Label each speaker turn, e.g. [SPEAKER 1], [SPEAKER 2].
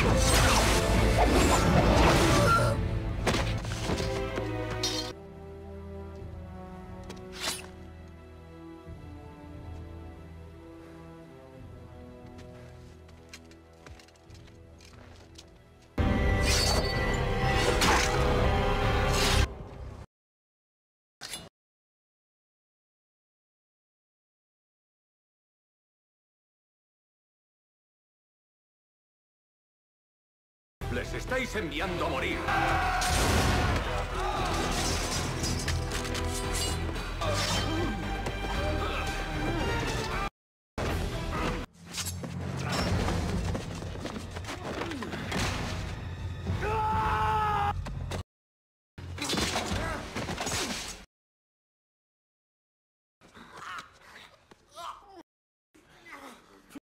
[SPEAKER 1] Let's go. Les estáis enviando a morir.